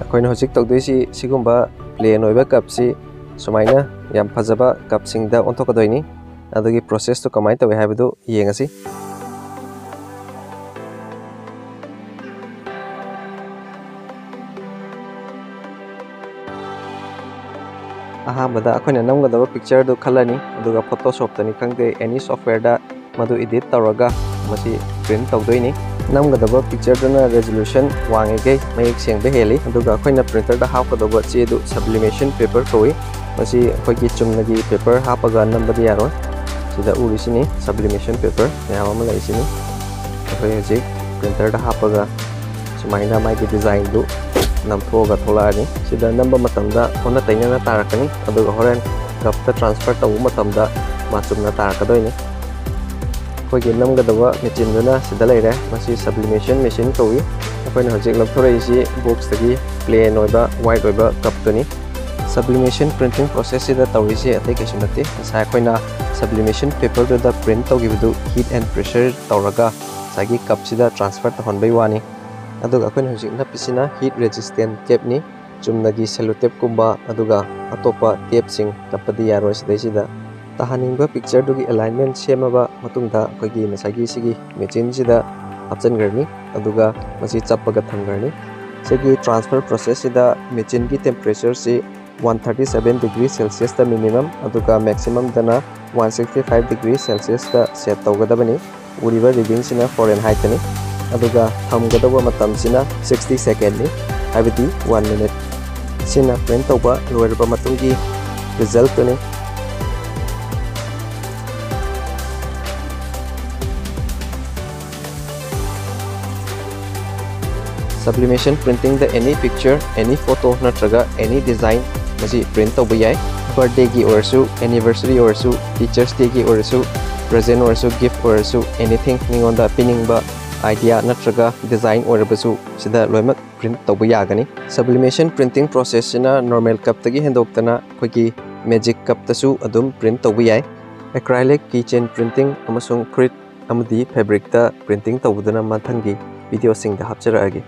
ꯑꯩꯈꯣꯏꯅ ꯍꯧꯖꯤꯛ ꯇꯧꯗꯣꯏꯁꯤ ꯁꯤꯒꯨꯝꯕ ꯄ꯭ꯂꯦꯟ ꯑꯣꯏꯕ ꯀꯞꯁꯤ ꯁꯨꯃꯥꯏꯅ ꯌꯥꯝ ꯐꯖꯕ ꯀꯞꯁꯤꯡꯗ ꯑꯣꯟꯊꯣꯛꯀꯗꯣꯏꯅꯤ ꯑꯗꯨꯒꯤ ꯄ꯭ꯔꯣꯁꯦꯁꯇꯨ ꯀꯃꯥꯏꯅ ꯇꯧꯏ ꯍꯥꯏꯕꯗꯨ ꯌꯦꯡꯉꯁꯤ ꯑꯍꯥꯟꯕꯗ ꯑꯩꯈꯣꯏꯅ ꯅꯝꯒꯗꯕ ꯄꯤꯛꯆꯔꯗꯨ ꯈꯜꯂꯅꯤ ꯑꯗꯨꯒ ꯐꯣꯇꯣꯁꯣꯞꯇꯅꯤ ꯈꯪꯗꯦ ꯑꯦꯅꯤ ꯁꯣꯐꯋꯦꯌꯔꯗ ꯃꯗꯨ ꯏꯗꯤꯠ ꯇꯧꯔꯒ ꯃꯁꯤ ꯄ꯭ꯔꯤꯟ ꯇꯧꯗꯣꯏꯅꯤ ꯅꯝꯒꯗꯕ ꯄꯤꯛꯆꯔꯗꯨꯅ ꯔꯦꯖꯣꯂꯨꯁꯟ ꯋꯥꯡꯉꯤꯈꯩ ꯃꯌꯦꯛ ꯁꯦꯡꯕ ꯍꯦꯜꯂꯤ ꯑꯗꯨꯒ ꯑꯩꯈꯣꯏꯅ ꯄ꯭ꯔꯤꯟꯇꯔꯗ ꯍꯥꯞꯀꯗꯧꯕ ꯆꯦꯗꯨ ꯁꯕꯂꯤꯃꯦꯁꯟ ꯄꯦꯄꯔ ꯀꯧꯏ ꯃꯁꯤ ꯑꯩꯈꯣꯏꯒꯤ ꯆꯨꯝꯅꯒꯤ ꯄꯦꯄꯔ ꯍꯥꯞꯄꯒ ꯅꯝꯕꯗꯤ ꯌꯥꯔꯣꯏ ꯁꯤꯗ ꯎꯔꯤꯁꯤꯅꯤ ꯁꯕꯂꯤꯃꯦꯁꯟ ꯄꯦꯄꯔ ꯃꯌꯥꯝ ꯑꯃ ꯂꯩꯁꯤꯅꯤ ꯑꯩꯈꯣꯏ ꯍꯧꯖꯤꯛ ꯄ꯭ꯔꯤꯟꯇꯔꯗ ꯍꯥꯞꯄꯒ ꯁꯨꯃꯥꯏꯅ ꯃꯥꯒꯤ ꯗꯤꯖꯥꯏꯟꯗꯨ ꯅꯝꯊꯣꯛꯑꯒ ꯊꯣꯛꯂꯛꯑꯅꯤ ꯁꯤꯗ ꯅꯝꯕ ꯃꯇꯝꯗ ꯑꯣꯟꯅ ꯇꯩꯅꯅ ꯇꯥꯔꯛꯀꯅꯤ ꯑꯗꯨꯒ ꯍꯣꯔꯦꯟ ꯀꯞꯇ ꯇ꯭ꯔꯥꯟꯁꯐꯔ ꯇꯧꯕ ꯃꯇꯝꯗ ꯃꯥ ꯆꯨꯝꯅ ꯇꯥꯔꯛꯀꯗꯣꯏꯅꯤ अखोई नमगदब मेचिनना सब्लीमेसन मेचिन कौी अखोन हजिकर बोक्स प्लेन वाइट होब कपनी सब्लीमेशन प्रिंटिंग प्रोसेस तौरी अत कई मत अखोना सब्लीमेशन पेपर प्रिंट तौर हिट एंड प्रेसर तौर सी कप से ट्रांसफ़र तहन वाने अगर हजिना हिट रेजिस्टें टेपनी चुमगी सेलो टेप कुंब अगर टेप सिंह कपदी यारोद तहानिंगबा पिक्चर दुगी अलाइनमेंट सेमबा मतुंगदा अखोइगी नसागी सिगी मेचिन चप्पगा थमगरनी सिगी ट्रांसफ़र प्रोसेस मेचिन की टेम्परेचर से 137 डिग्री सेल्सियस मिनिमम अदुगा मैक्सिमम दना 165 डिग्री सेल्सियस सेट तौगदबनी उरिबा रीडिंग सिना फॉरेनहाइट नि अदुगा थमगदबा मतम सिना 60 सेकेंड नि sublimation printing the any picture any photo natraga any design masi print tauba yai birthday gi orsu anniversary orsu teachers day gi orsu present orsu gift orsu anything ningon da pinning ba idea natraga design orbasu sida loimak print tauba yagani sublimation printing process sina normal cup tagi hendoktana khogi magic cup tasu adum print tauba yai acrylic keychain printing amasung fruit amadi fabric ta printing taubudana mathangi video sing da hapchara agi